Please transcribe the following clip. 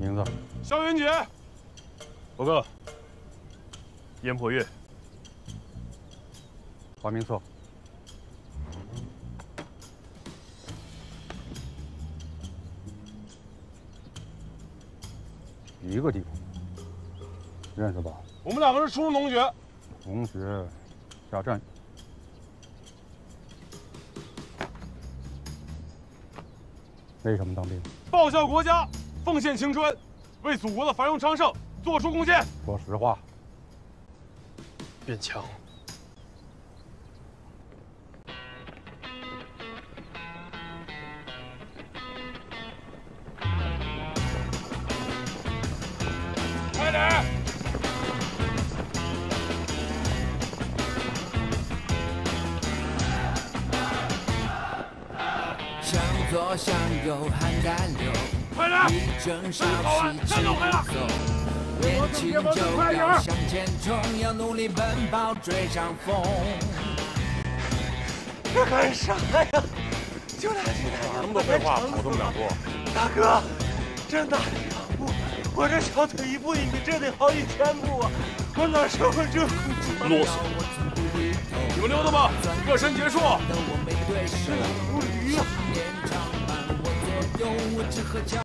名字？肖云杰。报告。燕破月。花名册。一个地方，认识吧？我们两个是初中同学。同学，下站。为什么当兵？报效国家，奉献青春，为祖国的繁荣昌盛做出贡献。说实话。变强。快点！向左向右汗干流，快点！一整稍息直走，年轻就要向前冲，要努力奔跑追上风。这干啥呀？就俩鸡蛋那么多废话，跑这么两步。大哥，这哪里两步？我这小腿一步一米，这得好几千步啊！我哪受过这苦？啰嗦！你们溜达吧，热身结束。这无驴啊！